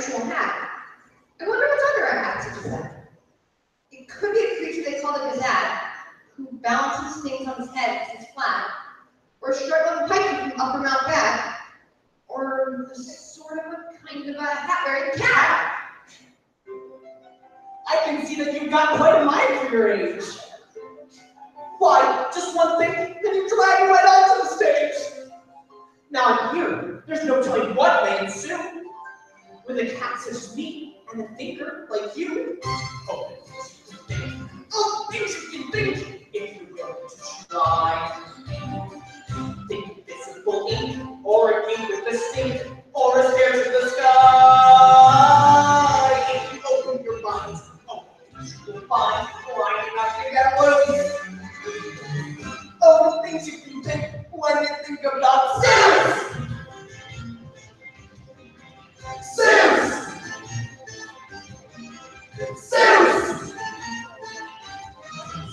前台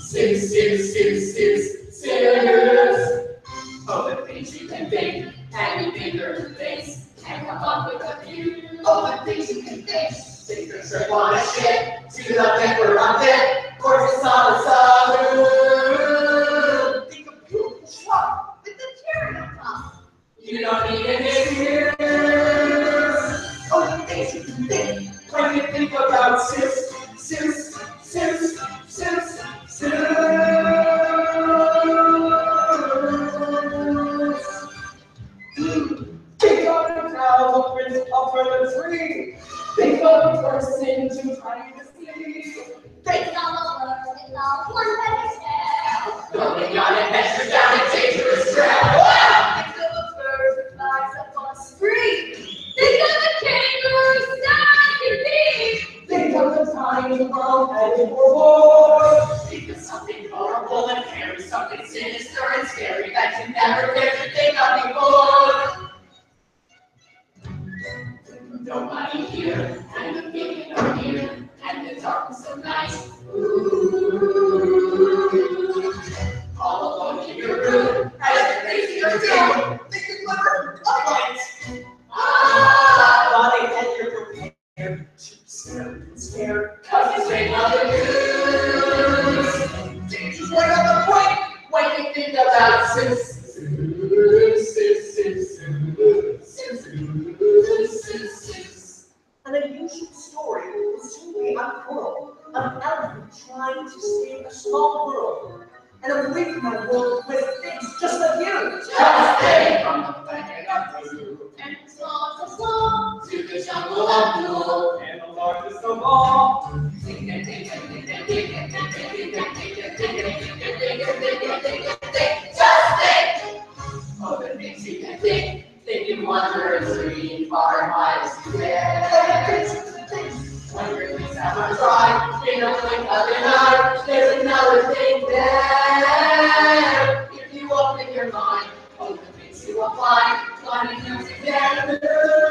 six, six, six, six. Nobody here. And the feeling of fear. And the darkness of night. Hallelujah.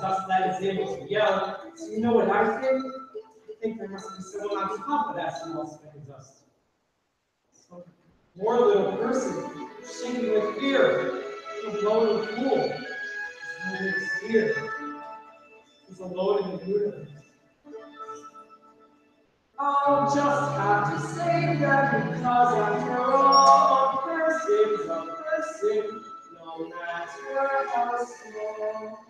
just that is able to yell. So you know what I think? I think there must be someone on top of that small speck of dust. So, poor little person, shaking with fear, alone and cool. There's fear one a He's in the universe. I'll just have to say that because after all, a person's a person, no matter how small.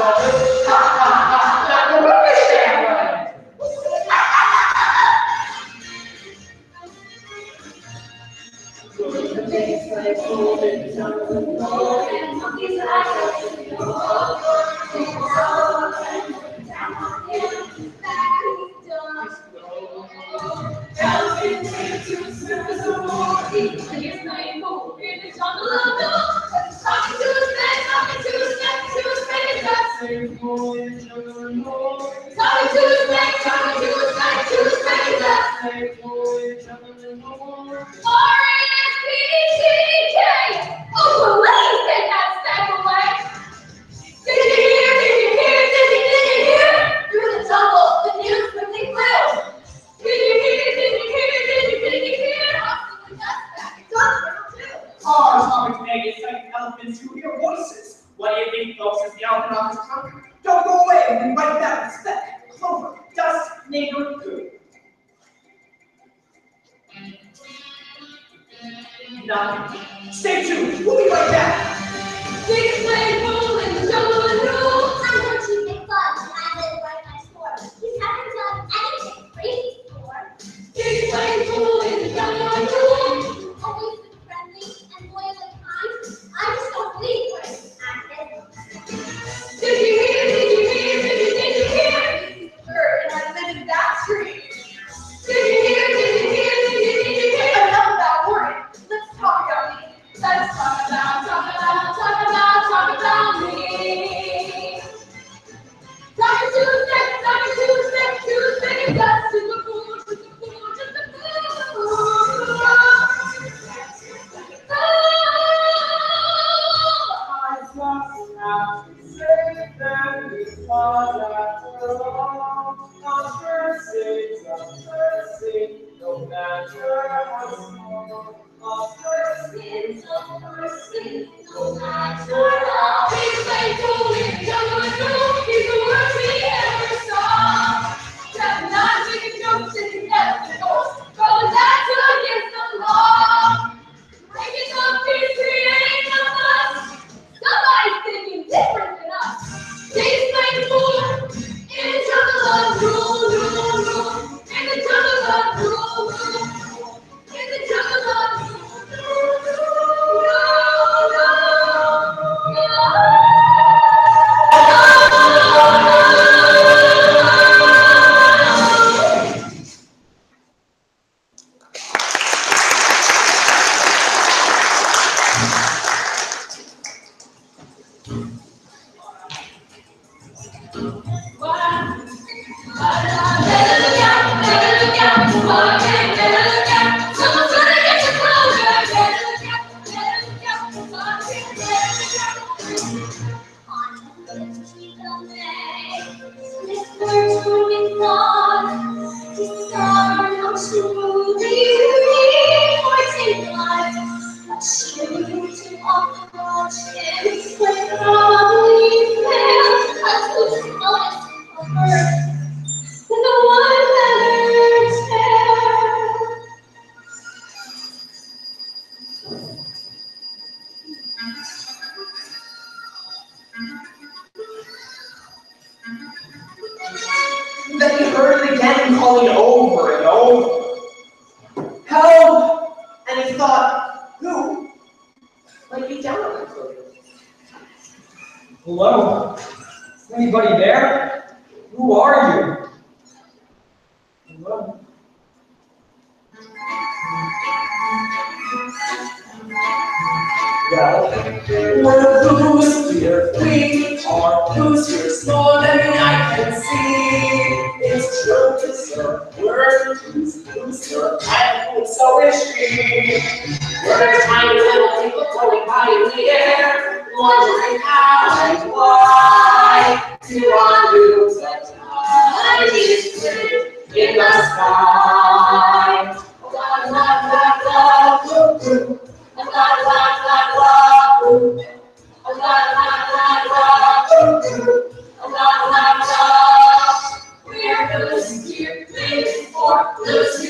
Robert. Stay tuned. We'll be right back. Biggest way living for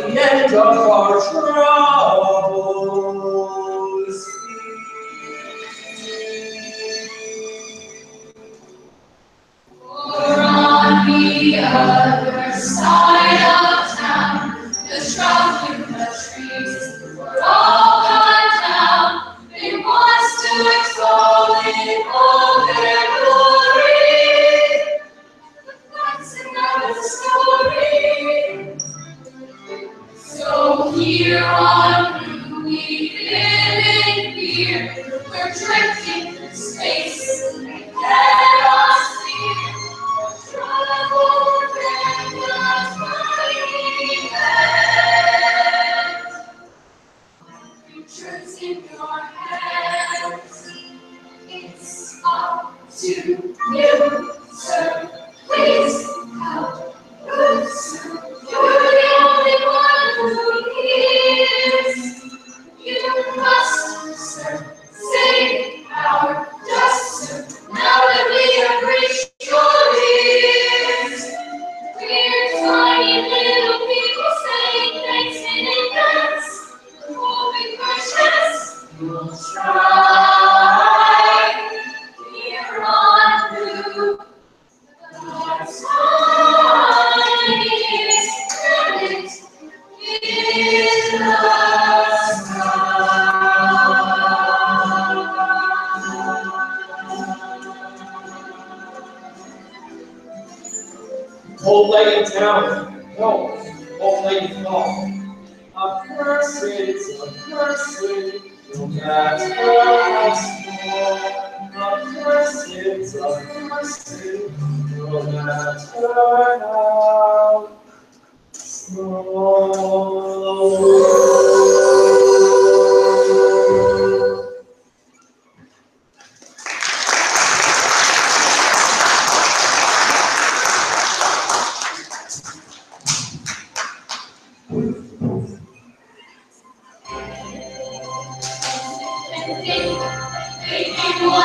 the end of our troubles